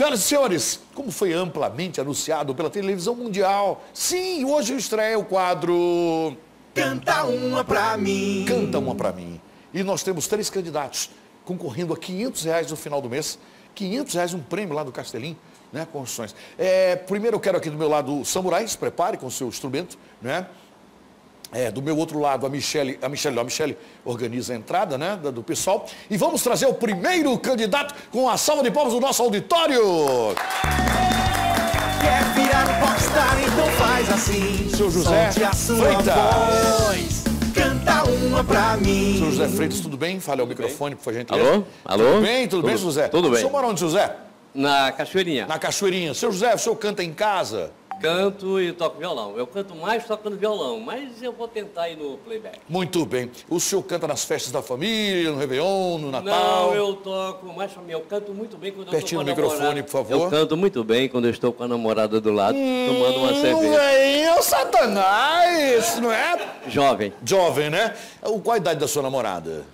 Senhoras e senhores, como foi amplamente anunciado pela televisão mundial, sim, hoje estreia o quadro Canta uma pra mim. Canta uma pra mim. E nós temos três candidatos concorrendo a 500 reais no final do mês. 500 reais um prêmio lá do Castelim, né? Construções. É, primeiro eu quero aqui do meu lado o Samurai, se prepare com o seu instrumento, né? É, do meu outro lado, a Michele, a Michele, a Michele organiza a entrada, né, do pessoal. E vamos trazer o primeiro candidato com a salva de palmas do nosso auditório. Quer virar um popstar, então faz assim. Seu José Freitas. voz. Canta uma pra mim. Seu José Freitas, tudo bem? Fale ao microfone, por gentileza. Alô? Alô? Tudo bem? Tudo, bem, Tudo- José? tudo bem. O senhor mora onde, José? Na Cachoeirinha. Na Cachoeirinha. Seu José, o senhor canta em casa? Canto e toco violão. Eu canto mais tocando violão, mas eu vou tentar ir no playback. Muito bem. O senhor canta nas festas da família, no Réveillon, no Natal? Não, eu toco mais mim. Eu canto muito bem quando Pertinho eu tô com a microfone, namorada. por favor. Eu canto muito bem quando eu estou com a namorada do lado, tomando uma Hum, cerveja. Venha, Satanás, não é? Jovem, Jovem, né? O- Qual a idade da sua namorada?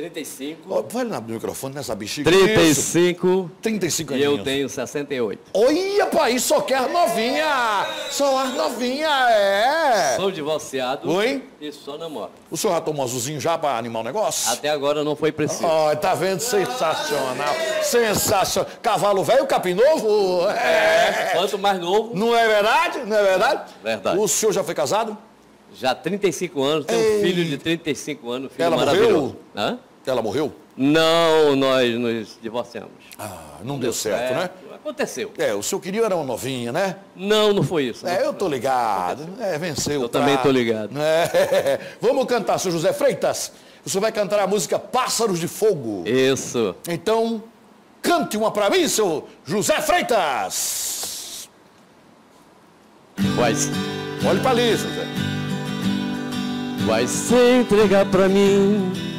35. Ó, Vai lá no microfone nessa bexiga. 35 Isso. 35 e aninhos. eu tenho 68. Olha, pai, só quer novinha. Só as novinha, é. Sou divorciado Oi? e só namoro. O senhor já tomou azulzinho já para animar o negócio? Até agora não foi preciso. Ó, tá vendo? Sensacional. Sensacional. Cavalo velho, capim novo? É. Quanto mais novo, Não é verdade? Não é verdade? Verdade. O senhor já foi casado? já 35 anos, tenho Ei. um filho de 35 anos, filho Ela maravilhoso. morreu? Hã? Ela morreu? Não, nós nos divorciamos. Ah, não deu certo, né? Aconteceu. É, o senhor queria era uma novinha, né? Não, não foi isso. É, eu tô ligado. É, venceu. Eu também tô ligado. É. Vamos cantar, seu José Freitas. O senhor vai cantar a música Pássaros de Fogo. Isso. Então, cante uma pra mim, seu José Freitas. Vai, Olhe pra ali, José. vai se entregar pra mim.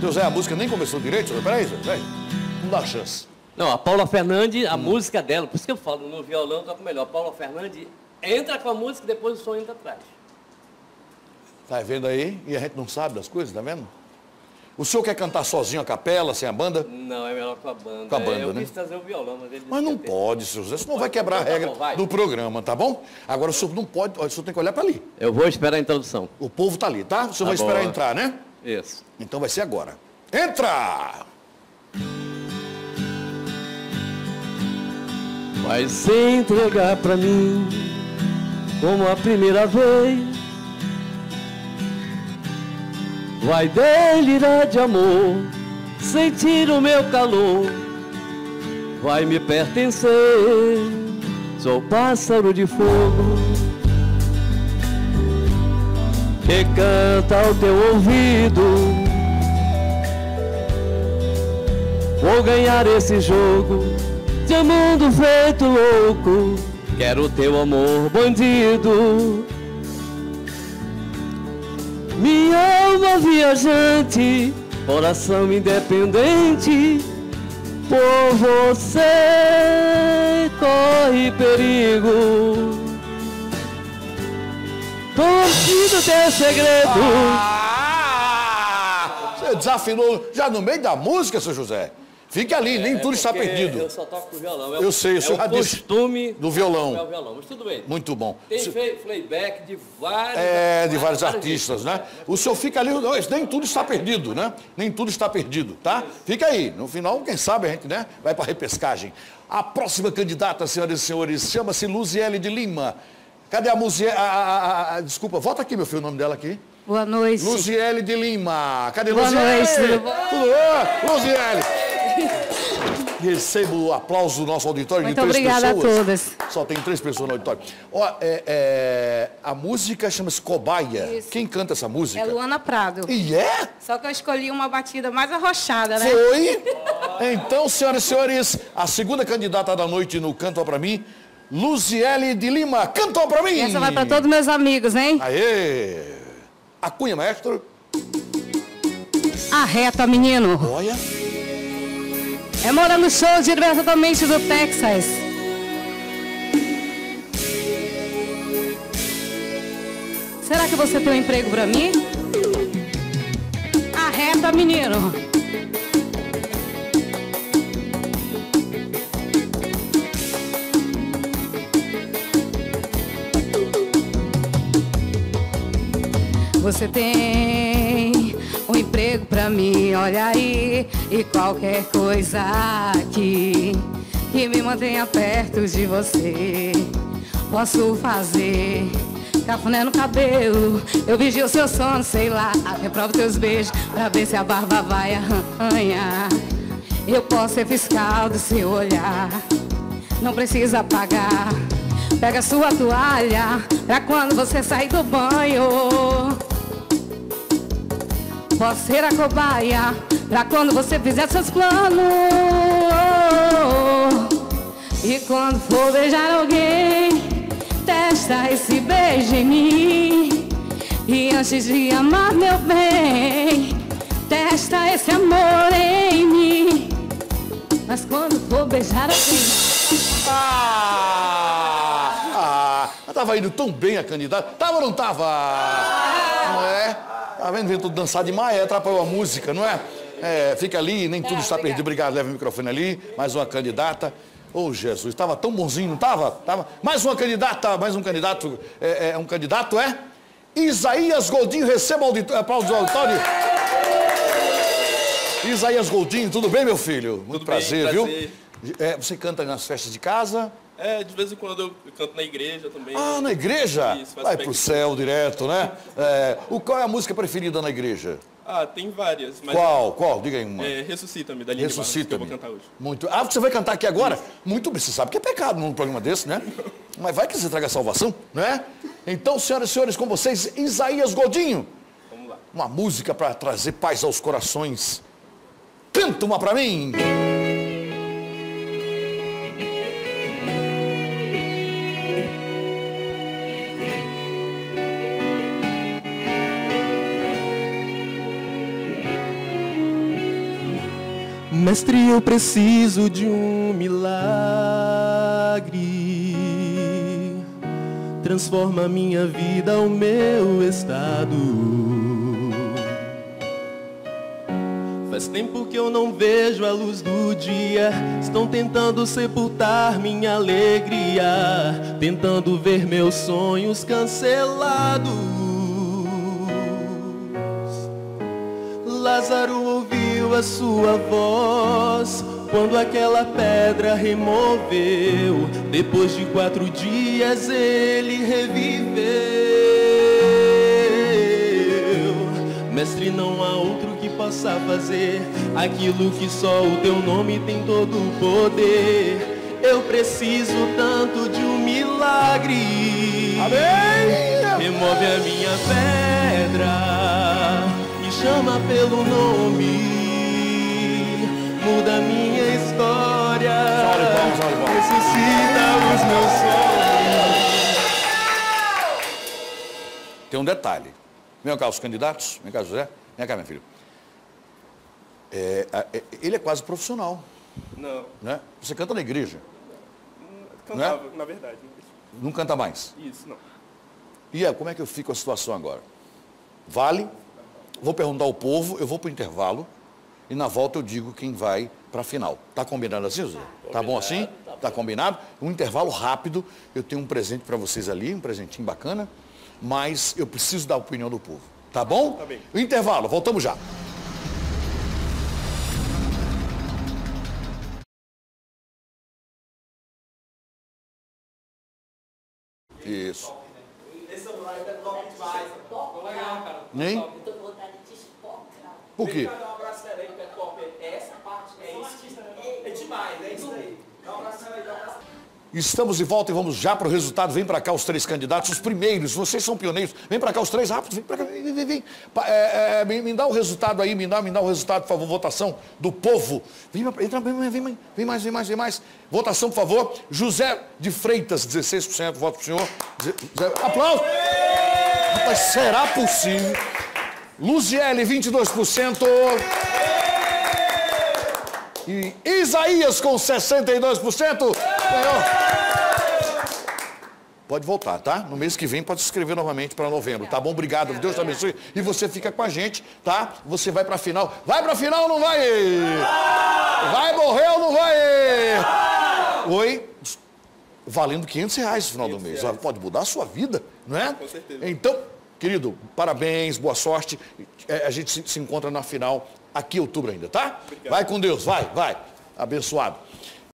José, a música nem começou direito. Peraí, José. Não dá chance. Não, a Paula Fernandes, Hum. a música dela, por isso que eu falo, no violão toca melhor. A Paula Fernandes entra com a música e depois o som entra atrás. Tá vendo aí? E a gente não sabe das coisas, tá vendo? O senhor quer cantar sozinho a capela, sem a banda? Não, é melhor com a banda. Com a banda, eu né? quis trazer o violão, mas ele Mas não ter. pode, seu José. Senão vai quebrar a Então tá regra bom, vai. do programa, tá bom? Agora o senhor não pode. O senhor tem que olhar pra ali. Eu vou esperar a introdução. O povo tá ali, tá? O senhor vai Tá esperar bom. entrar, né? Isso. Então vai ser agora. Entra! Vai se entregar pra mim como a primeira vez. Vai delirar de amor, sentir o meu calor. Vai me pertencer, sou pássaro de fogo que canta ao teu ouvido. Vou ganhar esse jogo de mundo feito louco. Quero teu amor bandido. Minha alma viajante, coração independente. Por você corre perigo. Contido teu segredo. Ah! Você desafinou já no meio da música, seu José. Fique ali, nem tudo está perdido. É Eu só toco violão. É Eu o- sei, o é senhor o disse costume do violão. É o violão, mas tudo bem. Muito bom. Tem Se- playback de vários É, de vários vários artistas, né? O senhor fica ali, não, nem tudo está perdido, né? Nem tudo está perdido, tá? Fica aí. No final, quem sabe a gente, né? Vai para repescagem. A próxima candidata, senhoras e senhores, chama-se Luziele de Lima. Cadê a Muzie... a, a- a- a- Desculpa, volta aqui, meu filho, o nome dela aqui. Boa noite. Luziele de Lima. Cadê Boa Luziele? noite, tudo bom? Tudo bom? Luziele. Receba o aplauso do nosso auditório Muito de três obrigada a pessoas. todas. Só tem três pessoas no auditório. Ó, é, é, a música chama-se Cobaia. Isso. Quem canta essa música? É Luana Prado. E é? Só que eu escolhi uma batida mais arrochada, né? Foi? Então, senhoras e senhores, a segunda candidata da noite no Canto Pra Mim, Luziele de Lima. Cantou pra mim! Essa vai para todos meus amigos, hein? Aê! A cunha, maestro. Arreta, menino. Olha. É Morando Show diretamente do Texas. Será que você tem um emprego pra mim? Arreta, menino. Você tem um emprego pra mim, olha aí. E qualquer coisa aqui que me mantenha perto de você. Posso fazer cafuné no cabelo. Eu vigio seu sono, sei lá. Reprovo teus beijos pra ver se a barba vai arranhar. Eu posso ser fiscal do seu olhar. Não precisa pagar. Pega sua toalha pra quando você sair do banho. Posso ser a cobaia pra quando você fizer seus planos. E quando for beijar alguém, testa esse beijo em mim. E antes de amar meu bem, testa esse amor em mim. Mas quando for beijar alguém. Ah, tava indo tão bem a candidata. Tava ou não tava? Não é? Tá vendo? Vem tudo dançar demais, é, atrapalhou a música, não é? É, fica ali, nem tudo está perdido. Obrigado, leva o microfone ali. Mais uma candidata. Ô Jesus, estava tão bonzinho, não estava? Tava. Mais uma candidata, mais um candidato. É, é um candidato, é? Isaías Goldinho, receba o audit- aplausos do auditório. Isaías Goldinho, tudo bem, meu filho? Muito Tudo prazer, bem, viu? prazer. É, você canta nas festas de casa? É, de vez em quando eu canto na igreja também. Ah, na igreja? Isso, Vai pro céu direto, né? É, o, qual é a música preferida na igreja? Ah, tem várias. Qual? Qual? Diga aí uma. É, Ressuscita-me, da Aline Barros, que eu vou cantar hoje. Muito. Ah, você vai cantar aqui agora? Muito bem. Você sabe que é pecado num programa desse, né? Mas vai que você traga salvação, né? Então, senhoras e senhores, com vocês, Isaías Godinho. Vamos lá. Uma música para trazer paz aos corações. Canta uma pra mim. Mestre, eu preciso de um milagre. Transforma minha vida, o meu estado. Faz tempo que eu não vejo a luz do dia. Estão tentando sepultar minha alegria. Tentando ver meus sonhos cancelados. Lázaro ouviu a sua voz quando aquela pedra removeu. Depois de quatro dias ele reviveu. Mestre, não há outro que possa fazer aquilo que só o teu nome tem todo o poder. Eu preciso tanto de um milagre. Amém! Remove a minha pedra, me chama pelo nome, muda a minha história, ressuscita os meus sonhos. Tem um detalhe. Vem cá, os candidatos. Vem cá, José. Vem cá, meu filho. É, a- é, ele é quase profissional, Não, né? Você canta na igreja, cantava, na verdade. não canta mais. Isso, não. E aí, como é que eu fico a situação agora? Vale? Vou perguntar ao povo, eu vou para o intervalo e na volta eu digo quem vai para a final. Tá combinado assim, José? Tá bom assim? Tá combinado? Um intervalo rápido. Eu tenho um presente para vocês ali, um presentinho bacana, mas eu preciso da opinião do povo. Tá bom? Tá bem. O intervalo, voltamos já. Isso. Nem? Por quê? Estamos de volta e vamos já para o resultado. Vem para cá os três candidatos, os primeiros. Vocês são pioneiros. Vem para cá os três rápidos. Vem para cá. Vem, vem, vem. Pa- é, é, me, me dá o resultado aí. Me dá, me dá o resultado, por favor. Votação do povo. Vem, entra, vem, vem, vem, mais, vem mais, vem mais. Votação, por favor. José de Freitas, 16%. Voto para o senhor. Aplausos. Rapaz, será possível? Luziele, 22%. E Isaías com 62%. Ganhou. Pode voltar, tá? No mês que vem pode se inscrever novamente para novembro, tá bom? Obrigado, Deus te abençoe. E você fica com a gente, tá? Você vai para a final. Vai para a final ou não vai? Vai morrer ou não vai? Oi? Valendo 500 reais no final do mês. Pode mudar a sua vida, não é? Com certeza. Então, Querido, parabéns, boa sorte. É, a gente se encontra na final aqui em outubro ainda, tá? Vai com Deus, vai, vai. Abençoado.